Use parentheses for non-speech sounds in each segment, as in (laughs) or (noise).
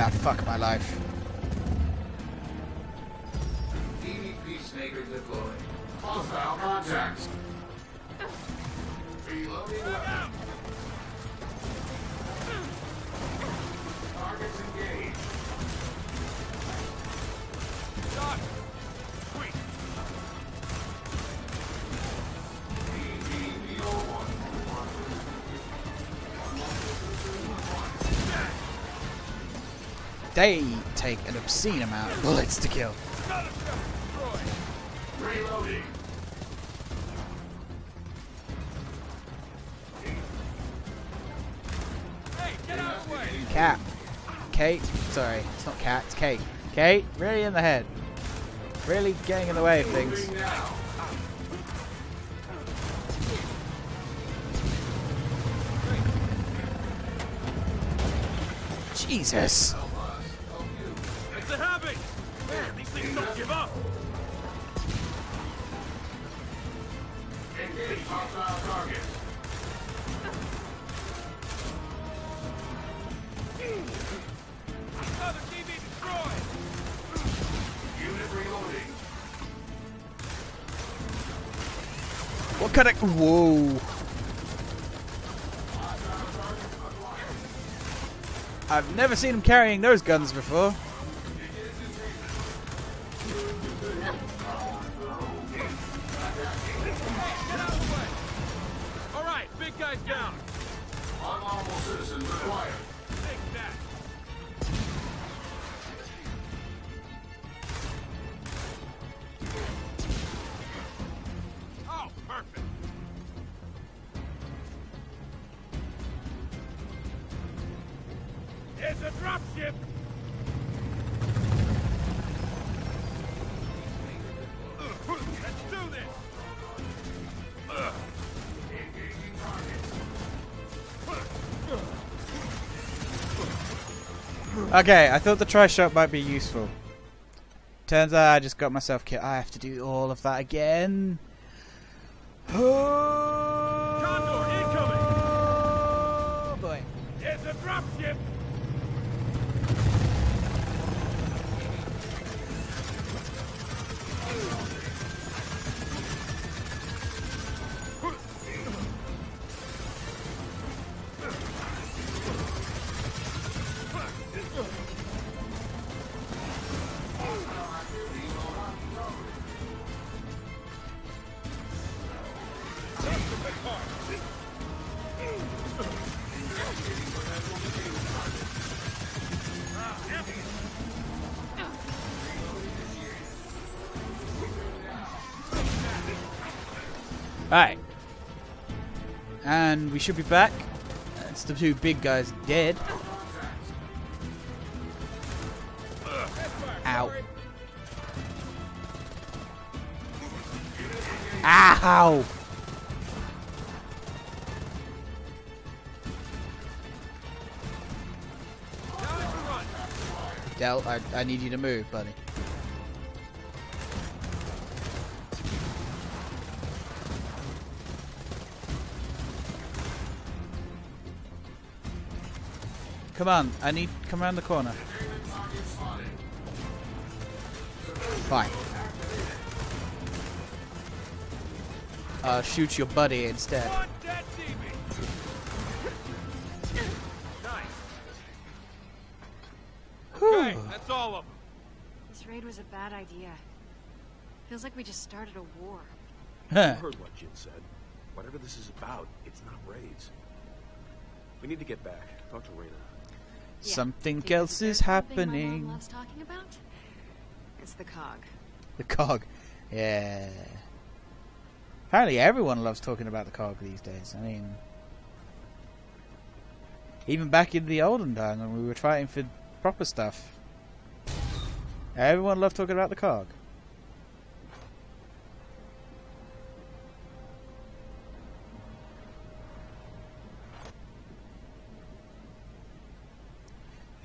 Ah, fuck my life. Peacemaker deployed. Hostile contacts. Reloading weapon. They take an obscene amount of bullets to kill. Cat. Kait. Sorry, it's not cat, it's Kait. Kait, really in the head. Really getting in the way of things. Jesus. What kind of. Whoa. I've never seen him carrying those guns before. Okay, I thought the Tri-Shot might be useful. Turns out I just got myself killed. I have to do all of that again. (sighs) Oh. Alright. And we should be back. It's the two big guys dead. Ow. Ow! Del, I, I need you to move, buddy. Come on, I need come around the corner. Fine. Uh, shoot your buddy instead. One dead DeeBee! Nice! Okay, that's all of them. This raid was a bad idea. Feels like we just started a war. Huh. (laughs) You heard what Jinn said. Whatever this is about, it's not raids. We need to get back. Talk to Reyna. Yeah. Something else is happening. mom loves talking about? It's the cog. The cog. Yeah. Apparently everyone loves talking about the cog these days. I mean, even back in the olden time when we were fighting for proper stuff, everyone loved talking about the cog.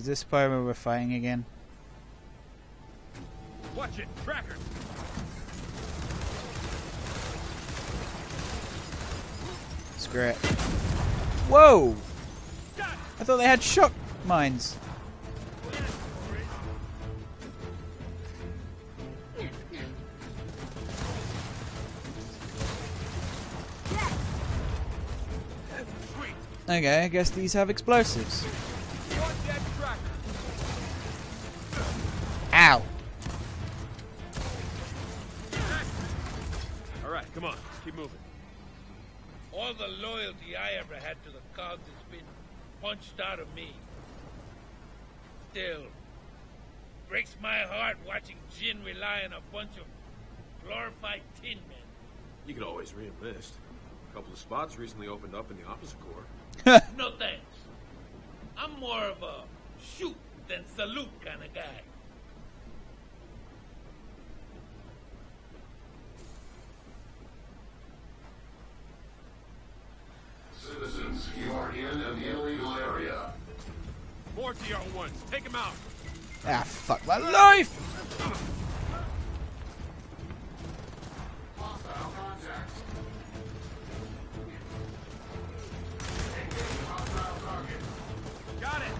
Is this part where we're fighting again? Watch it, tracker! Screw it. Whoa! I thought they had shock mines. Okay, I guess these have explosives. Had to the cogs has been punched out of me. Still, breaks my heart watching Jinn rely on a bunch of glorified tin men. You could always re-enlist. A couple of spots recently opened up in the officer corps. (laughs) No thanks. I'm more of a shoot than salute kind of guy. Citizens, you are in an illegal area. More DR-1s. Take them out. ah, fuck my life! Hostile contact. Got it.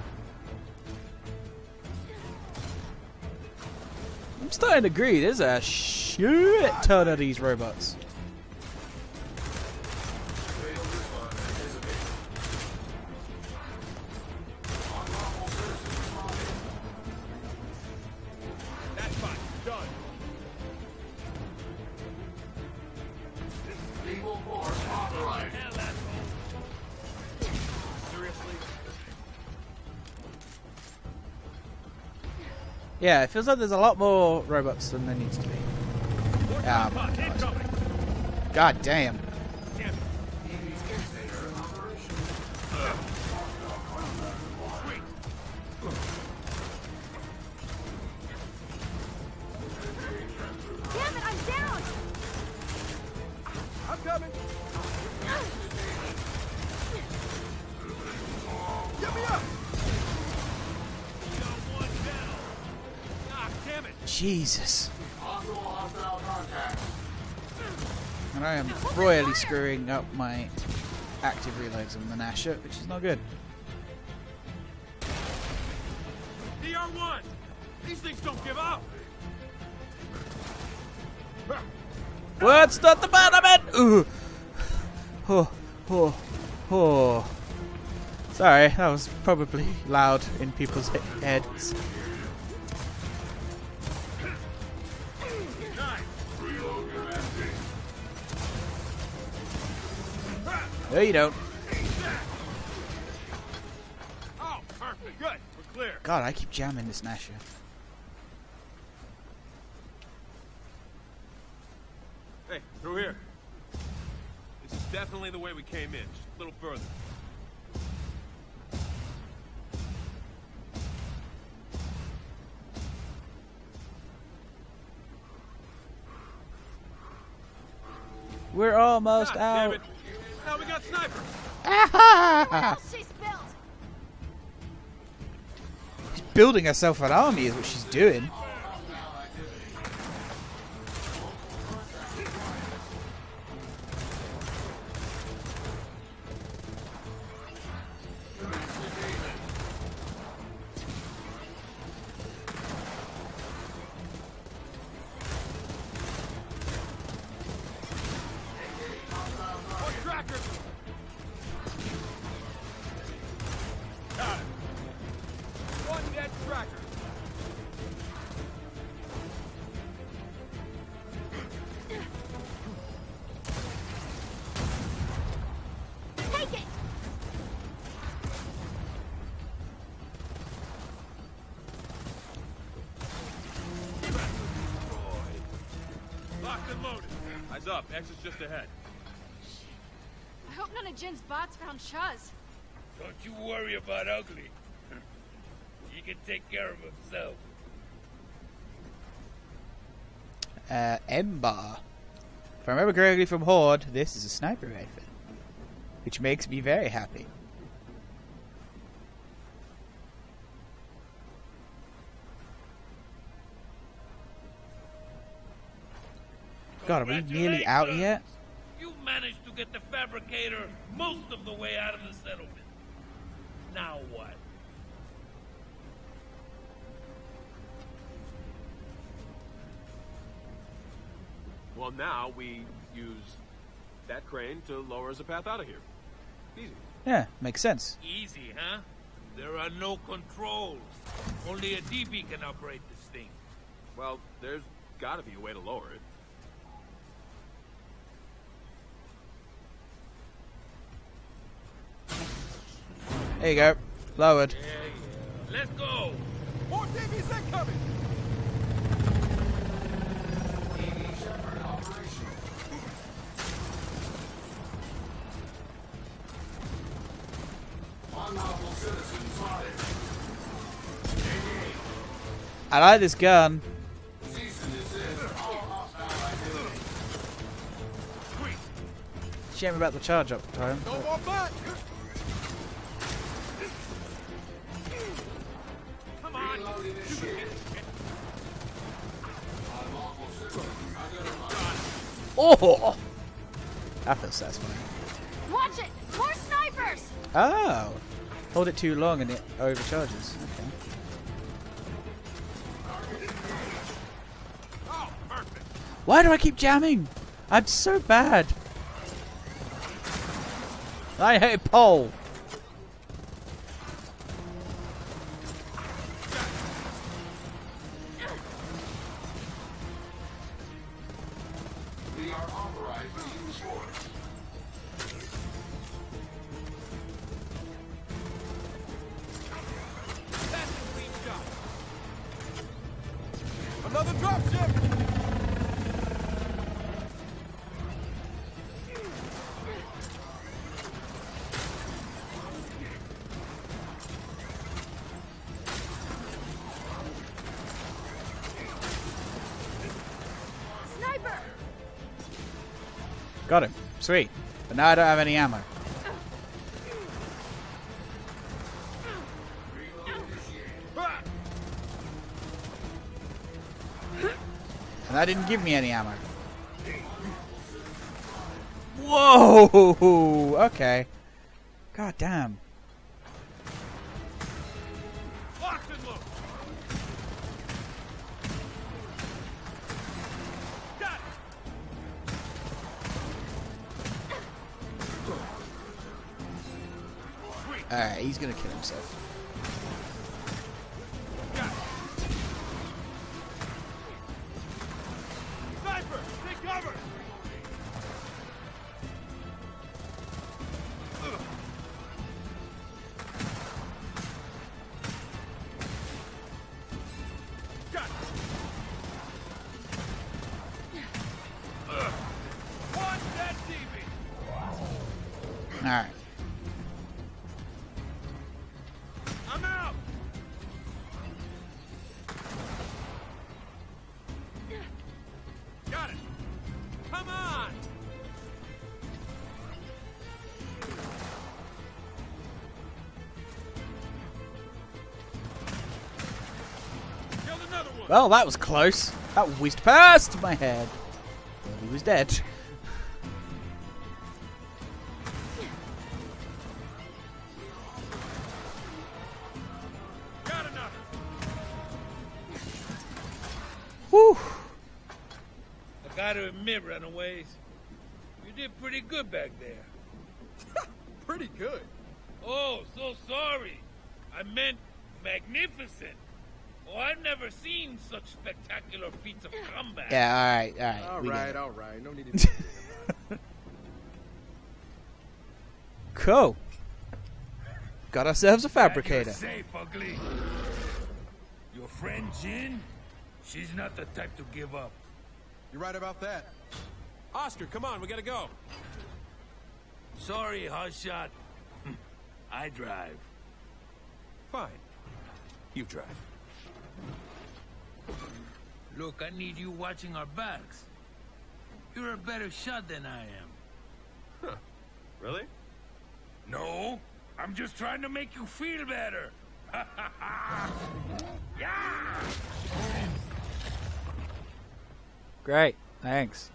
I'm starting to agree, there's a shit ton of these robots. Yeah, it feels like there's a lot more robots than there needs to be. Um, God. God. Damn Jesus. Possible hostile contact. And I am royally screwing up my active reloads on the Gnasher, which is not good. DR-1. These things don't give up. What's not the man? Ooh. Oh, oh, oh. Sorry, that was probably loud in people's he- heads. No, you don't. Oh, perfect. Good. We're clear. God, I keep jamming this Gnasher. Hey, through here. This is definitely the way we came in. Just a little further. We're almost God damn out. It. Now we got snipers. Ah! She's built! She's building herself an army, is what she's doing. Locked and loaded. Eyes up. Exit's just ahead. I hope none of Jinn's bots found Chuz. Don't you worry about Ugly. (laughs) he can take care of himself. Uh, Embar. If I remember correctly from Horde, this is a sniper rifle. Which makes me very happy. God, are we nearly out yet? You managed to get the fabricator most of the way out of the settlement. Now what? Well, now we use that crane to lower us a path out of here. Easy. Yeah, makes sense. Easy, huh? There are no controls. Only a DeeBee can operate this thing. Well, there's gotta be a way to lower it. There you go. Lowered. Yeah, yeah. Let's go. More DeeBees incoming! EV Shepherd operational. Citizen spotted. I like this gun. Cease and desist all hostile activity. Shame about the charge up time. Oh! That feels satisfying. Watch it! More snipers! Oh! Hold it too long and it overcharges. Okay. Oh! Why do I keep jamming? I'm so bad. I hate pole. Got him. Sweet. But now I don't have any ammo. And that didn't give me any ammo. Whoa! Okay. God damn. Alright, he's gonna kill himself. Alright. I'm out! Got it! Come on! Killed another one! Well, that was close. That whizzed past my head. He was dead. Gotta Runaways, you did pretty good back there. (laughs) Pretty good. Oh, so sorry. I meant magnificent. Oh, I've never seen such spectacular feats of combat. Yeah, alright, alright. All we got right, it. all right. No need to. (laughs) Cool. Got ourselves a fabricator. safe, ugly. Your friend Jinn? She's not the type to give up. You're right about that. Oscar, come on, we gotta go. Sorry, Hotshot. I drive. Fine. You drive. Look, I need you watching our backs. You're a better shot than I am. really? No, I'm just trying to make you feel better. (laughs) yeah! Great. Thanks.